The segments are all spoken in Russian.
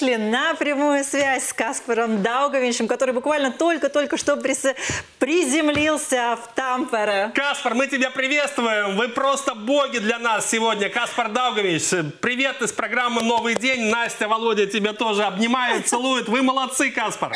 вышли на прямую связь с Каспаром Даугавиншем, который буквально только-только что приземлился в Тампере. Каспар, мы тебя приветствуем. Вы просто боги для нас сегодня. Каспар Даугавич, привет из программы «Новый день». Настя, Володя тебя тоже обнимают, целуют. Вы молодцы, Каспар.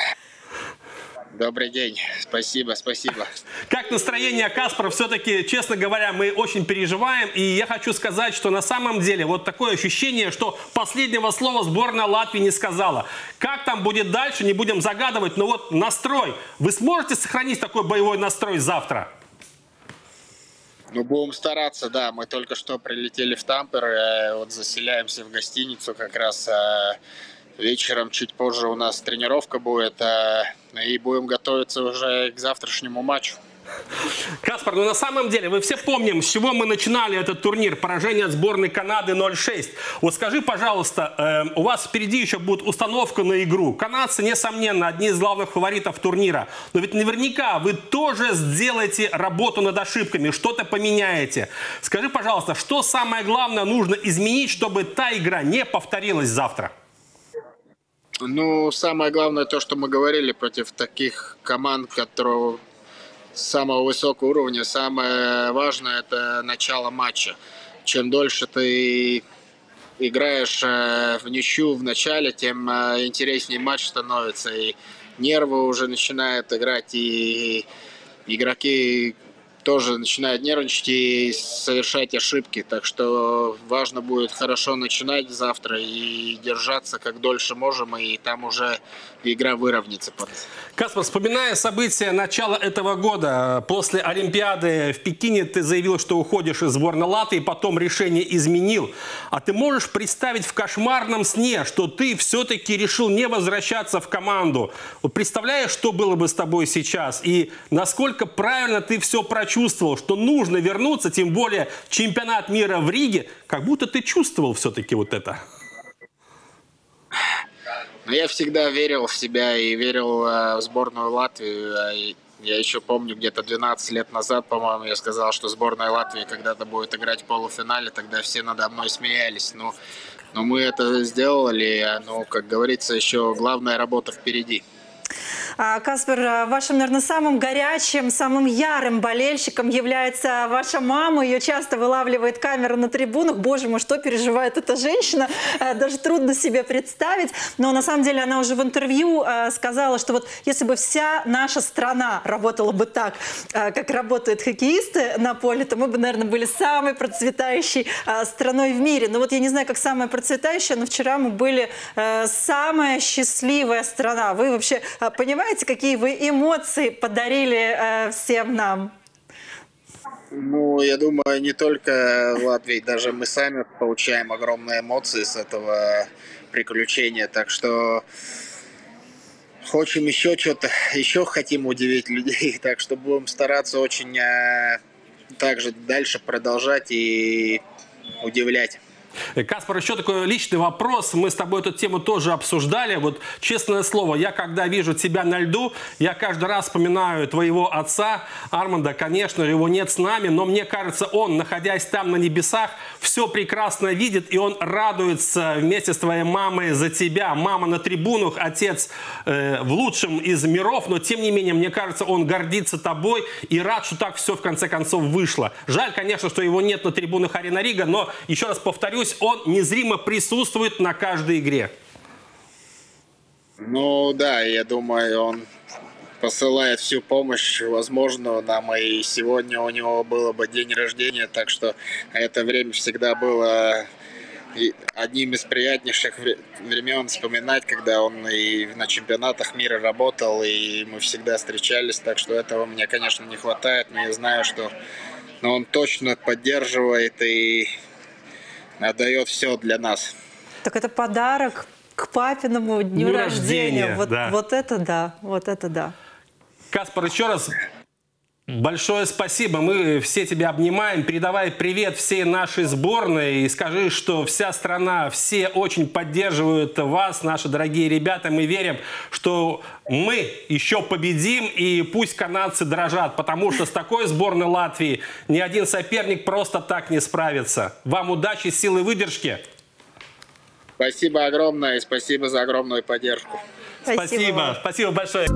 Добрый день. Спасибо, спасибо. Как настроение, Каспар? Все-таки, честно говоря, мы очень переживаем. И я хочу сказать, что на самом деле вот такое ощущение, что последнего слова сборная Латвии не сказала. Как там будет дальше, не будем загадывать. Но вот настрой. Вы сможете сохранить такой боевой настрой завтра? Ну, будем стараться, да. Мы только что прилетели в Тампер, э, вот заселяемся в гостиницу как раз э, Вечером чуть позже у нас тренировка будет, а, и будем готовиться уже к завтрашнему матчу. Каспар, ну на самом деле, вы все помним, с чего мы начинали этот турнир. Поражение от сборной Канады 0-6. Вот скажи, пожалуйста, э, у вас впереди еще будет установка на игру. Канадцы, несомненно, одни из главных фаворитов турнира. Но ведь наверняка вы тоже сделаете работу над ошибками, что-то поменяете. Скажи, пожалуйста, что самое главное нужно изменить, чтобы та игра не повторилась завтра? Ну, самое главное то, что мы говорили против таких команд, которые самого высокого уровня. Самое важное это начало матча. Чем дольше ты играешь э, в ничью в начале, тем э, интереснее матч становится. И нервы уже начинают играть, и игроки тоже начинают нервничать и совершать ошибки. Так что важно будет хорошо начинать завтра и держаться как дольше можем, и там уже игра выровняется. Каспар, вспоминая события начала этого года, после Олимпиады в Пекине ты заявил, что уходишь из сборной Латвии, потом решение изменил. А ты можешь представить в кошмарном сне, что ты все-таки решил не возвращаться в команду? Представляешь, что было бы с тобой сейчас? И насколько правильно ты все прочувствовал, что нужно вернуться, тем более чемпионат мира в Риге, как будто ты чувствовал все-таки вот это? Но я всегда верил в себя и верил э, в сборную Латвии. А я еще помню, где-то 12 лет назад, по-моему, я сказал, что сборная Латвии когда-то будет играть в полуфинале. Тогда все надо мной смеялись. Но, но мы это сделали. Но, как говорится, еще главная работа впереди. А, Каспер, а, вашим, наверное, самым горячим, самым ярым болельщиком является ваша мама. Ее часто вылавливает камера на трибунах. Боже мой, что переживает эта женщина, а, даже трудно себе представить. Но на самом деле она уже в интервью сказала, что вот если бы вся наша страна работала бы так, как работают хоккеисты на поле, то мы бы, наверное, были самой процветающей страной в мире. Но вот я не знаю, как самая процветающая, но вчера мы были самая счастливая страна. Вы вообще понимаете, понимаете, какие вы эмоции подарили э, всем нам? Ну, я думаю, не только в Латвии, даже мы сами получаем огромные эмоции с этого приключения, так что хочем еще что-то, еще хотим удивить людей, так что будем стараться очень э, также дальше продолжать и удивлять. Каспар, еще такой личный вопрос. Мы с тобой эту тему тоже обсуждали. Вот честное слово, я когда вижу тебя на льду, я каждый раз вспоминаю твоего отца Арманда. Конечно, его нет с нами, но мне кажется, он, находясь там на небесах, все прекрасно видит, и он радуется вместе с твоей мамой за тебя. Мама на трибунах, отец э, в лучшем из миров, но тем не менее, мне кажется, он гордится тобой и рад, что так все в конце концов вышло. Жаль, конечно, что его нет на трибунах Арена Рига, но еще раз повторю, повторюсь, он незримо присутствует на каждой игре. Ну да, я думаю, он посылает всю помощь возможную нам, и сегодня у него было бы день рождения, так что это время всегда было одним из приятнейших времен вспоминать, когда он и на чемпионатах мира работал, и мы всегда встречались, так что этого мне, конечно, не хватает, но я знаю, что но он точно поддерживает и отдает все для нас. Так это подарок к папиному дню, дню рождения. рождения. Вот, да. вот это да, вот это да. Каспар, еще раз Большое спасибо. Мы все тебя обнимаем. Передавай привет всей нашей сборной и скажи, что вся страна, все очень поддерживают вас, наши дорогие ребята. Мы верим, что мы еще победим и пусть канадцы дрожат, потому что с такой сборной Латвии ни один соперник просто так не справится. Вам удачи, силы, выдержки. Спасибо огромное и спасибо за огромную поддержку. Спасибо, спасибо большое.